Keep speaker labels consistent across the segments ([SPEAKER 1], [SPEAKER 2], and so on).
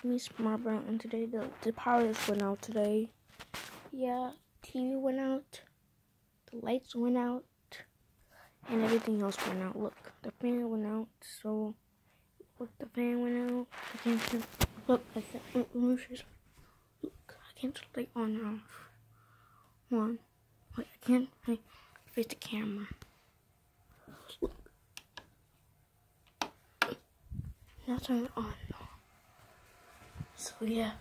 [SPEAKER 1] it's me, Smart Brown, and today the, the power just went out today. Yeah, TV went out, the lights went out, and everything else went out. Look, the fan went out, so look, the fan went out. I can't turn, look, I can't, look, look, I can't turn the on and off. One, wait, I can't, I face the camera. Look. Now turn it on. So yeah,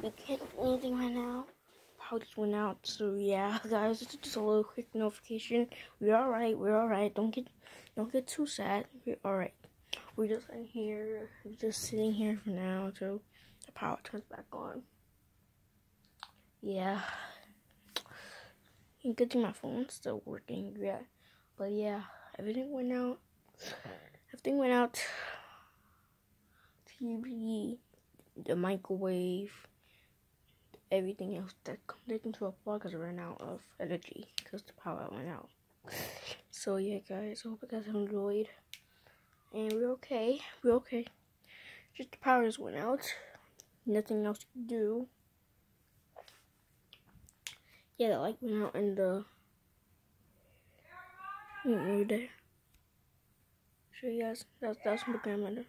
[SPEAKER 1] we can't do anything right now. Power just went out. So yeah, guys, it's just a little quick notification. We're all right. We're all right. Don't get don't get too sad. We're all right. We're just in here, we're just sitting here for now until the power turns back on. Yeah. Good thing my phone's still working. Yeah, but yeah, everything went out. Everything went out. TV, the microwave, everything else that comes into a plug has run out of energy because the power went out. So yeah, guys, I hope you guys enjoyed, and we're okay. We're okay. Just the power just went out. Nothing else to do. Yeah, the light went out and the. There. So you guys, that's that's my grandmother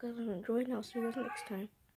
[SPEAKER 1] guys enjoyed, and I'll see you guys next time.